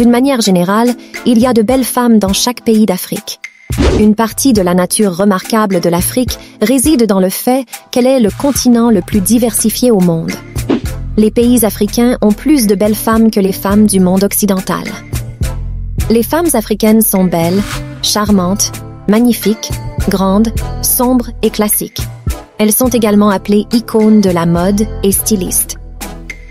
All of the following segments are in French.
D'une manière générale, il y a de belles femmes dans chaque pays d'Afrique. Une partie de la nature remarquable de l'Afrique réside dans le fait qu'elle est le continent le plus diversifié au monde. Les pays africains ont plus de belles femmes que les femmes du monde occidental. Les femmes africaines sont belles, charmantes, magnifiques, grandes, sombres et classiques. Elles sont également appelées icônes de la mode et stylistes.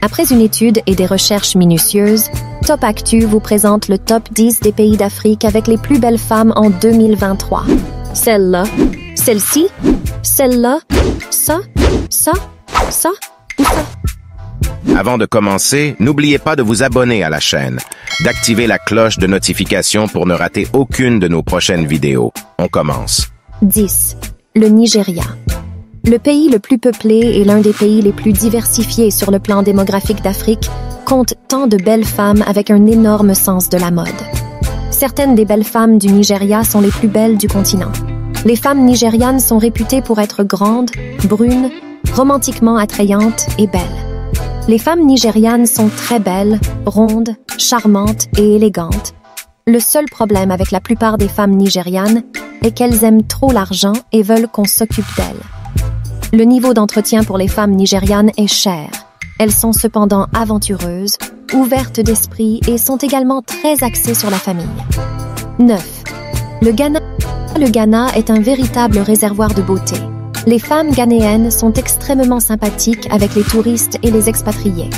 Après une étude et des recherches minutieuses, Top Actu vous présente le top 10 des pays d'Afrique avec les plus belles femmes en 2023. Celle-là, celle-ci, celle-là, ça, ça, ça ou ça. Avant de commencer, n'oubliez pas de vous abonner à la chaîne, d'activer la cloche de notification pour ne rater aucune de nos prochaines vidéos. On commence. 10. Le Nigeria. Le pays le plus peuplé et l'un des pays les plus diversifiés sur le plan démographique d'Afrique compte tant de belles femmes avec un énorme sens de la mode. Certaines des belles femmes du Nigeria sont les plus belles du continent. Les femmes nigérianes sont réputées pour être grandes, brunes, romantiquement attrayantes et belles. Les femmes nigérianes sont très belles, rondes, charmantes et élégantes. Le seul problème avec la plupart des femmes nigérianes est qu'elles aiment trop l'argent et veulent qu'on s'occupe d'elles. Le niveau d'entretien pour les femmes nigérianes est cher. Elles sont cependant aventureuses, ouvertes d'esprit et sont également très axées sur la famille. 9. Le Ghana. Est un véritable réservoir de beauté. Les femmes ghanéennes sont extrêmement sympathiques avec les touristes et les expatriés.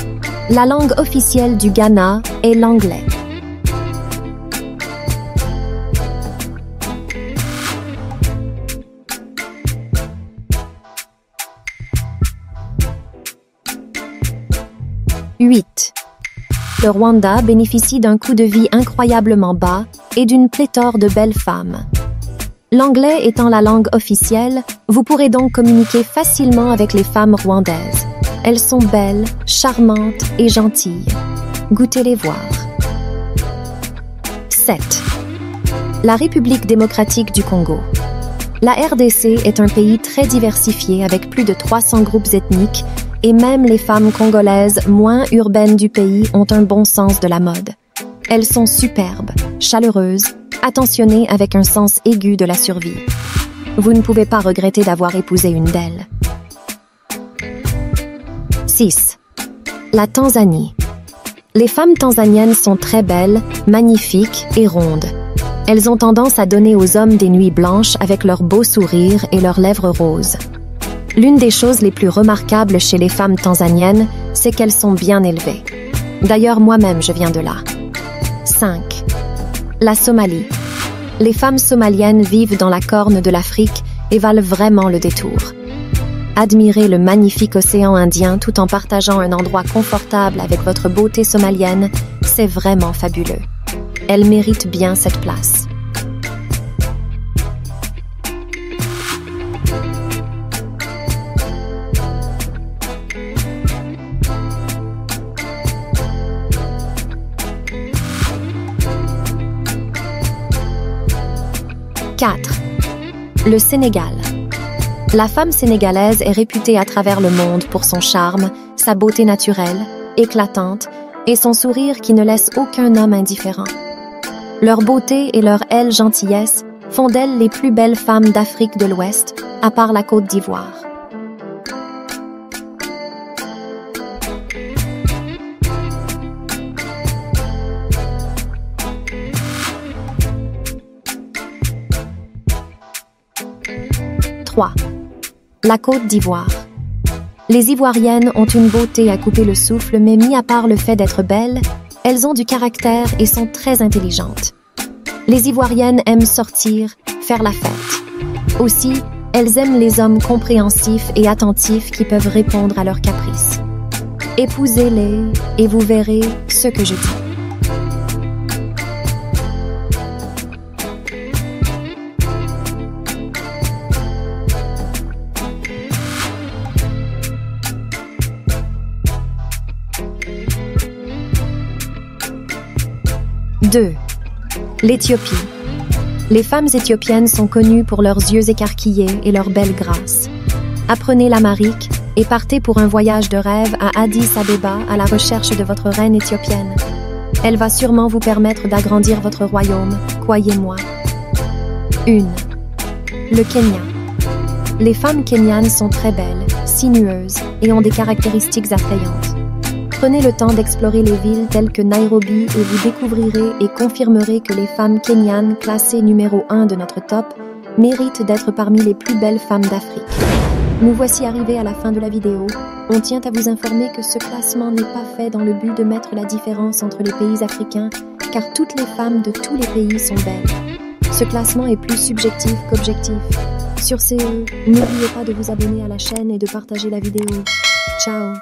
La langue officielle du Ghana est l'anglais. « 8. Le Rwanda bénéficie d'un coût de vie incroyablement bas et d'une pléthore de belles femmes. L'anglais étant la langue officielle, vous pourrez donc communiquer facilement avec les femmes rwandaises. Elles sont belles, charmantes et gentilles. Goûtez les voir. 7. La République démocratique du Congo. La RDC est un pays très diversifié avec plus de 300 groupes ethniques et même les femmes congolaises moins urbaines du pays ont un bon sens de la mode. Elles sont superbes, chaleureuses, attentionnées avec un sens aigu de la survie. Vous ne pouvez pas regretter d'avoir épousé une d'elles. 6. La Tanzanie. Les femmes tanzaniennes sont très belles, magnifiques et rondes. Elles ont tendance à donner aux hommes des nuits blanches avec leur beau sourire et leurs lèvres roses. L'une des choses les plus remarquables chez les femmes tanzaniennes, c'est qu'elles sont bien élevées. D'ailleurs, moi-même, je viens de là. 5. La Somalie. Les femmes somaliennes vivent dans la corne de l'Afrique et valent vraiment le détour. Admirez le magnifique océan Indien tout en partageant un endroit confortable avec votre beauté somalienne, c'est vraiment fabuleux. Elle mérite bien cette place. « 4. Le Sénégal. La femme sénégalaise est réputée à travers le monde pour son charme, sa beauté naturelle, éclatante, et son sourire qui ne laisse aucun homme indifférent. Leur beauté et leur aile gentillesse font d'elles les plus belles femmes d'Afrique de l'Ouest, à part la Côte d'Ivoire. « La Côte d'Ivoire. Les Ivoiriennes ont une beauté à couper le souffle, mais mis à part le fait d'être belles, elles ont du caractère et sont très intelligentes. Les Ivoiriennes aiment sortir, faire la fête. Aussi, elles aiment les hommes compréhensifs et attentifs qui peuvent répondre à leurs caprices. Épousez-les et vous verrez ce que je dis. « 2. L'Éthiopie. Les femmes éthiopiennes sont connues pour leurs yeux écarquillés et leur belle grâce. Apprenez l'amérique et partez pour un voyage de rêve à Addis Abeba à la recherche de votre reine éthiopienne. Elle va sûrement vous permettre d'agrandir votre royaume, croyez-moi. 1. Le Kenya. Les femmes kenyanes sont très belles, sinueuses et ont des caractéristiques attrayantes. Prenez le temps d'explorer les villes telles que Nairobi et vous découvrirez et confirmerez que les femmes kenyanes classées numéro 1 de notre top méritent d'être parmi les plus belles femmes d'Afrique. Nous voici arrivés à la fin de la vidéo. On tient à vous informer que ce classement n'est pas fait dans le but de mettre la différence entre les pays africains, car toutes les femmes de tous les pays sont belles. Ce classement est plus subjectif qu'objectif. Sur ce, n'oubliez pas de vous abonner à la chaîne et de partager la vidéo. Ciao